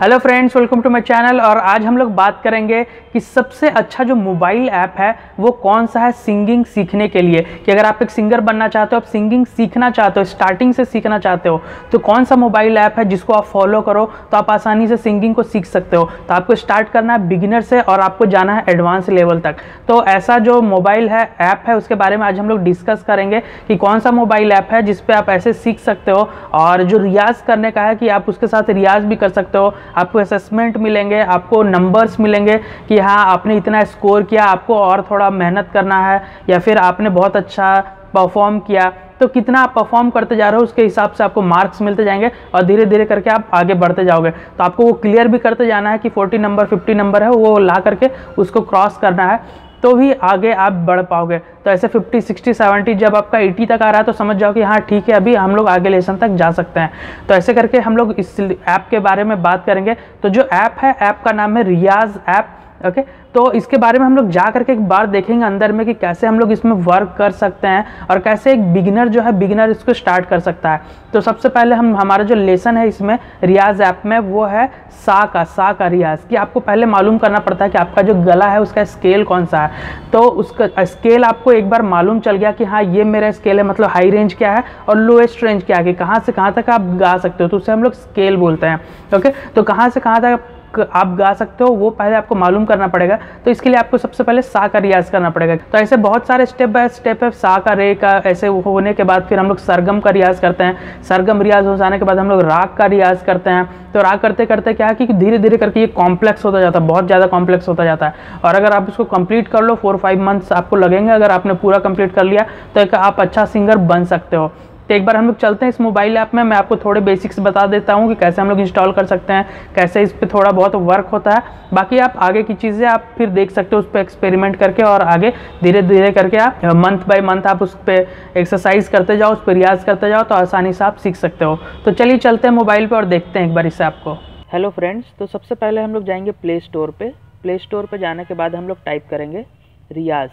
Hello friends welcome to my channel और आज हम लोग बात करेंगे कि सबसे अच्छा जो मोबाइल ऐप है, वो कौन सा है सिंगिंग सीखने के लिए? कि अगर आप एक सिंगर बनना चाहते हो, आप सिंगिंग सीखना चाहते हो स्टार्टिंग से सीखना चाहते हो तो कौन सा मोबाइल ऐप है जिसको आप फॉलो करो तो आप आसानी से सिंगिंग को सीख सकते हो। तो आपको स्टार्ट करना है बिगिनर से और आपको जाना है एडवांस लेवल तक। तो ऐसा जो मोबाइल है ऐप है, उसके बारे में आज हम लोग डिस्कस करेंगे कि कौन सा मोबाइल ऐप है जिसपे आप ऐसे सीख सकते हो। और जो रियाज करने का है कि आप उसके साथ रियाज भी कर सकते हो। आपको असेसमेंट मिलेंगे, आपको नंबर्स मिलेंगे कि हाँ आपने इतना स्कोर किया, आपको और थोड़ा मेहनत करना है या फिर आपने बहुत अच्छा परफॉर्म किया। तो कितना आप परफॉर्म करते जा रहे हो, उसके हिसाब से आपको मार्क्स मिलते जाएँगे और धीरे धीरे करके आप आगे बढ़ते जाओगे। तो आपको वो क्लियर भी करते जाना है कि 40 नंबर 50 नंबर है, वो ला करके उसको क्रॉस करना है। तो भी आगे आप बढ़ पाओगे। तो ऐसे 50 60 70 जब आपका 80 तक आ रहा है तो समझ जाओ कि हाँ ठीक है, अभी हम लोग आगे लेसन तक जा सकते हैं। तो ऐसे करके हम लोग इस ऐप के बारे में बात करेंगे। तो जो ऐप है ऐप का नाम है रियाज ऐप ओके तो इसके बारे में हम लोग जा करके एक बार देखेंगे अंदर में कि कैसे हम लोग इसमें वर्क कर सकते हैं और कैसे एक बिगिनर जो है बिगिनर इसको स्टार्ट कर सकता है। तो सबसे पहले हम, हमारा जो लेसन है इसमें रियाज ऐप में वो है सा का सा का रियाज। कि आपको पहले मालूम करना पड़ता है कि आपका जो गला है उसका स्केल कौन सा है। तो उसका स्केल आपको एक बार मालूम चल गया कि हाँ ये मेरा स्केल है मतलब हाई रेंज क्या है और लोएस्ट रेंज क्या है, कि कहाँ से कहाँ तक आप गा सकते हो। तो उसे हम लोग स्केल बोलते हैं। ओके तो कहाँ से कहाँ तक आप गा सकते हो, वो पहले आपको मालूम करना पड़ेगा। तो इसके लिए आपको सबसे पहले सा का रियाज करना पड़ेगा। तो ऐसे बहुत सारे स्टेप बाय स्टेप है, सा का, रे का, ऐसे होने के बाद फिर हम लोग सरगम का रियाज करते हैं। सरगम रियाज हो जाने के बाद हम लोग राग का रियाज करते हैं। तो राग करते करते क्या है कि धीरे धीरे करके ये कॉम्प्लेक्स होता जाता है, बहुत ज़्यादा कॉम्प्लेक्स होता जाता है। और अगर आप इसको कंप्लीट कर लो फोर फाइव मंथ्स आपको लगेंगे, अगर आपने पूरा कंप्लीट कर लिया तो एक आप अच्छा सिंगर बन सकते हो। तो एक बार हम लोग चलते हैं इस मोबाइल ऐप में। मैं आपको थोड़े बेसिक्स बता देता हूँ कि कैसे हम लोग इंस्टॉल कर सकते हैं, कैसे इस पर थोड़ा बहुत वर्क होता है। बाकी आप आगे की चीज़ें आप फिर देख सकते हो उस पर एक्सपेरिमेंट करके और आगे धीरे धीरे करके आप मंथ बाई मंथ आप उस पर एक्सरसाइज करते जाओ, उस पर रियाज करते जाओ तो आसानी से आप सीख सकते हो। तो चलिए चलते हैं मोबाइल पर और देखते हैं एक बार इस ऐप को। हेलो फ्रेंड्स तो सबसे पहले हम लोग जाएँगे प्ले स्टोर पर प्ले स्टोर पर जाने के बाद हम लोग टाइप करेंगे रियाज़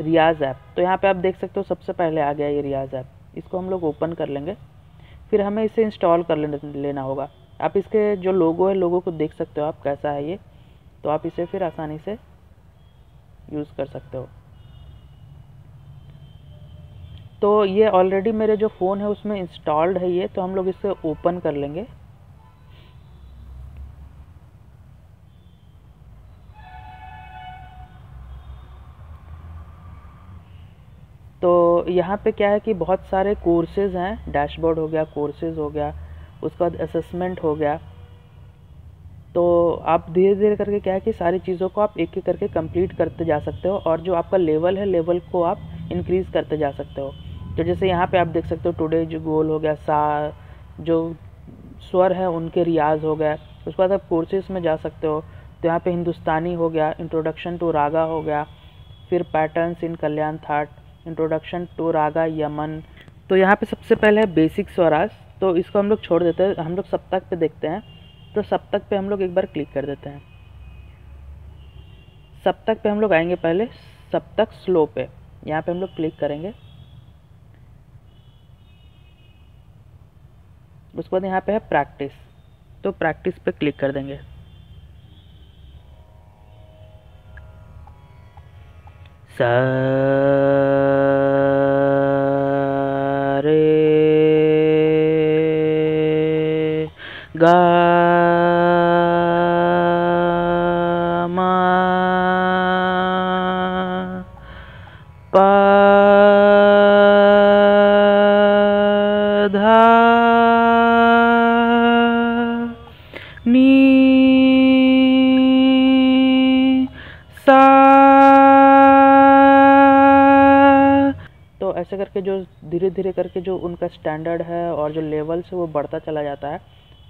रियाज़ ऐप। तो यहाँ पे आप देख सकते हो सबसे पहले आ गया ये रियाज़ ऐप। इसको हम लोग ओपन कर लेंगे। फिर हमें इसे इंस्टॉल कर लेना होगा। आप इसके जो लोगो है, लोगो को देख सकते हो आप कैसा है ये। तो आप इसे फिर आसानी से यूज़ कर सकते हो। तो ये ऑलरेडी मेरे जो फ़ोन है, उसमें इंस्टॉल्ड है ये। तो हम लोग इसे ओपन कर लेंगे। तो यहाँ पे क्या है कि बहुत सारे कोर्सेज़ हैं डैशबोर्ड हो गया कोर्सेज़ हो गया, उसके बाद असेसमेंट हो गया। तो आप धीरे धीरे करके क्या है कि सारी चीज़ों को आप एक एक करके कंप्लीट करते जा सकते हो और जो आपका लेवल है लेवल को आप इंक्रीज़ करते जा सकते हो। तो जैसे यहाँ पे आप देख सकते हो टुडे जो गोल हो गया, सा, जो स्वर है, उनके रियाज हो गया उसके बाद आप कोर्सेज में जा सकते हो। तो यहाँ पे हिंदुस्तानी हो गया इंट्रोडक्शन टू रागा हो गया, फिर patterns in Kalyan thaat introduction to raga Yaman तो यहाँ पे सबसे पहले है बेसिक स्वराज। तो इसको हम लोग छोड़ देते हैं। हम लोग सप्तक पे देखते हैं। तो सप्तक पे हम लोग एक बार क्लिक कर देते हैं। सप्तक पे हम लोग आएँगे पहले। सप्तक स्लो पे। यहाँ पे हम लोग क्लिक करेंगे। उसके बाद यहाँ पे है प्रैक्टिस तो प्रैक्टिस पे क्लिक कर देंगे। रे गा मा पा धा नी ऐसे करके जो धीरे धीरे करके जो उनका स्टैंडर्ड है और जो लेवल्स है वो बढ़ता चला जाता है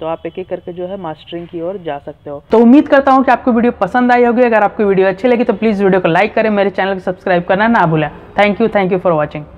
तो आप एक एक करके जो है मास्टरिंग की ओर जा सकते हो। तो उम्मीद करता हूँ कि आपको वीडियो पसंद आई होगी। अगर आपको वीडियो अच्छी लगी तो प्लीज़ वीडियो को लाइक करें, मेरे चैनल को सब्सक्राइब करना ना भूलें। Thank you thank you for watching